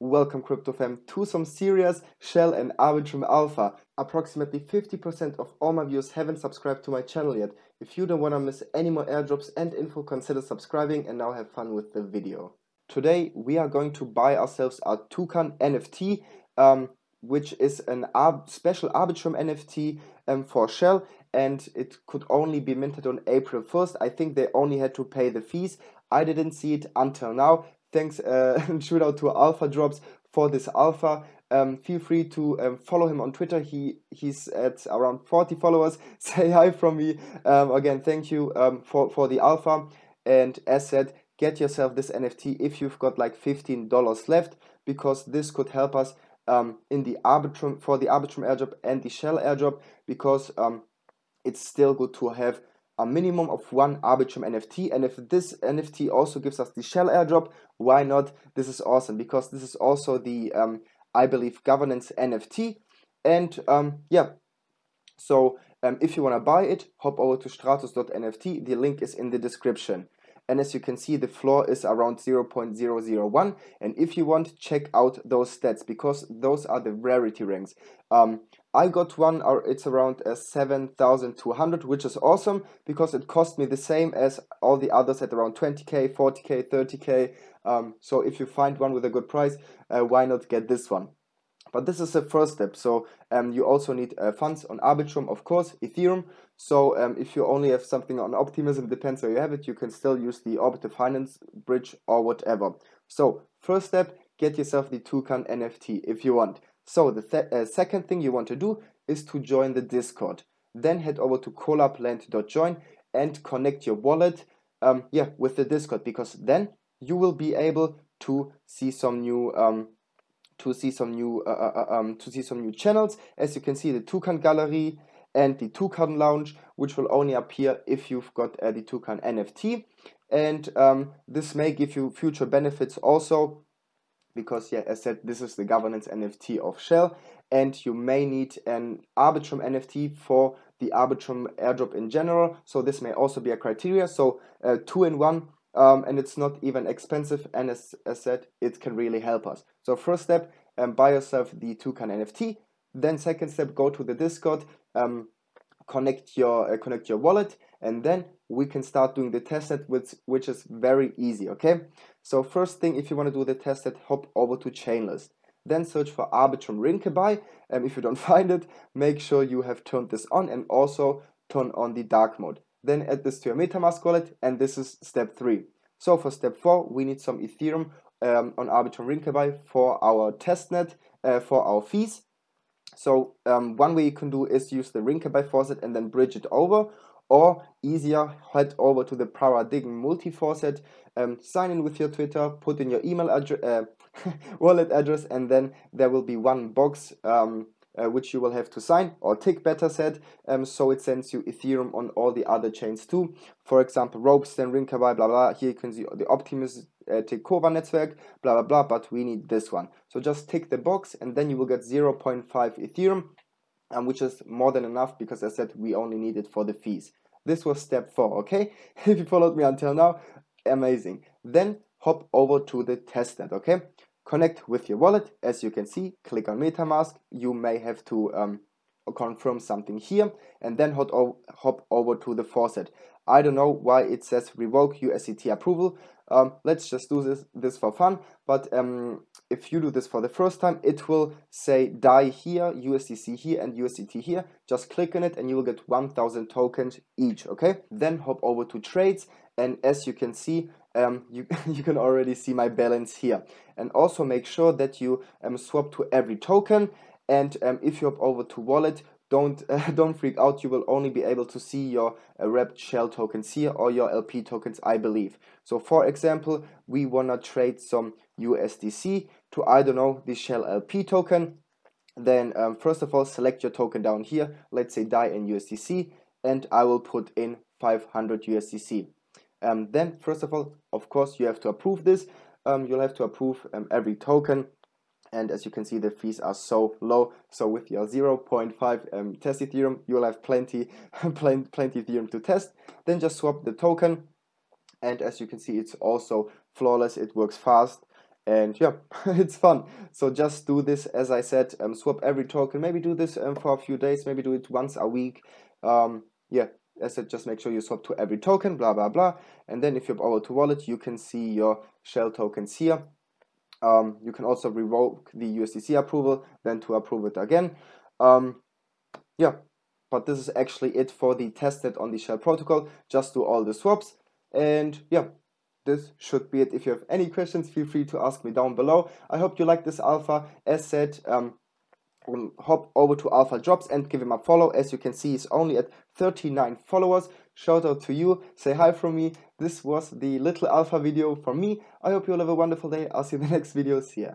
Welcome CryptoFam to some serious Shell and Arbitrum Alpha. Approximately 50% of all my viewers haven't subscribed to my channel yet. If you don't want to miss any more airdrops and info, consider subscribing and now have fun with the video. Today we are going to buy ourselves a Toucan NFT, um, which is an special Arbitrum NFT um, for Shell and it could only be minted on April 1st. I think they only had to pay the fees. I didn't see it until now thanks uh, shout out to Alpha Dropz for this alpha. Um, feel free to um, follow him on Twitter. He he's at around 40 followers. Say hi from me. Um, again, thank you um, for for the alpha. And as said, get yourself this NFT if you've got like $15 left, because this could help us um, in the Arbitrum for the Arbitrum airdrop and the Shell airdrop, because um, it's still good to have a minimum of one Arbitrum NFT. And if this NFT also gives us the shell airdrop, why not? This is awesome because this is also the, um, I believe, governance NFT. And um, yeah, so um, if you want to buy it, hop over to stratos.nft. The link is in the description. And as you can see, the floor is around 0.001. And if you want, check out those stats because those are the rarity ranks. Um, I got one, or it's around a uh, 7,200, which is awesome because it cost me the same as all the others at around 20k, 40k, 30k. Um, so if you find one with a good price, uh, why not get this one? But this is the first step. So um, you also need uh, funds on Arbitrum, of course, Ethereum. So um, if you only have something on Optimism, depends where you have it, you can still use the Orbiter Finance bridge or whatever. So first step, get yourself the Toucan NFT if you want. So the th uh, second thing you want to do is to join the Discord. Then head over to collabland.join and connect your wallet um, yeah, with the Discord because then you will be able to see some new um, to see some new uh, uh, uh, um, to see some new channels. As you can see, the Toucan Gallery and the Toucan Lounge, which will only appear if you've got uh, the Toucan NFT. And um, this may give you future benefits also because yeah, as said, this is the governance NFT of Shell, and you may need an Arbitrum NFT for the Arbitrum airdrop in general. So this may also be a criteria. So uh, two in one, um, and it's not even expensive. And as, as said, it can really help us. So first step, um, buy yourself the Toucan NFT. Then second step, go to the Discord, um, connect your uh, connect your wallet, and then we can start doing the testnet, which which is very easy. Okay. So first thing, if you want to do the testnet, hop over to Chainlist. Then search for Arbitrum Rinkeby. And if you don't find it, make sure you have turned this on and also turn on the dark mode. Then add this to your MetaMask wallet, and this is step three. So for step four, we need some Ethereum um, on Arbitrum Rinkeby for our testnet uh, for our fees. So um, one way you can do is use the Rinkeby faucet and then bridge it over, or easier, head over to the Paradigm multi-faucet, um, sign in with your Twitter, put in your email address, uh, wallet address, and then there will be one box um, uh, which you will have to sign or tick better said. Um, so it sends you ethereum on all the other chains too. For example Ropsten rinkeby blah blah here you can see the optimus uh, Tekova network blah blah blah but we need this one. So just tick the box and then you will get 0.5 ethereum um, which is more than enough because I said we only need it for the fees. This was step four okay? If you followed me until now amazing. Then hop over to the testnet okay connect with your wallet. As you can see click on metamask. You may have to um, confirm something here and then hop, over to the faucet. I don't know why it says revoke USDT approval. Um, let's just do this this for fun. But um, if you do this for the first time it will say DAI here USDC here and USDT here. Just click on it and you will get 1000 tokens each okay? Then hop over to trades and as you can see um, you, you can already see my balance here. And also make sure that you um, swap to every token. And um, if you hop over to wallet, don't uh, don't freak out. You will only be able to see your uh, wrapped shell tokens here or your LP tokens, I believe. So for example, we wanna trade some USDC to I don't know the shell LP token. Then um, first of all, select your token down here. Let's say DAI in USDC, and I will put in 500 USDC. Um, then, first of all, of course, you have to approve this. Um, you'll have to approve um, every token. And as you can see, the fees are so low. So with your 0.5 um, test Ethereum, you'll have plenty, plenty, plenty Ethereum to test. Then just swap the token. And as you can see, it's also flawless. It works fast. and yeah it's fun so just do this as i said um, swap every token maybe do this um, for a few days maybe do it once a week um, yeah I said, just make sure you swap to every token, blah, blah, blah. And then if you have over to wallet, you can see your shell tokens here. Um, you can also revoke the USDC approval, then to approve it again. Um, yeah, but this is actually it for the testnet on the shell protocol. Just do all the swaps. And yeah, this should be it. If you have any questions, feel free to ask me down below. I hope you like this alpha. As said, um, hop over to Alpha Dropz and give him a follow. As you can see, he's only at 39 followers. Shout out to you. Say hi from me. This was the little alpha video from me. I hope you all have a wonderful day. I'll see you in the next video. See ya.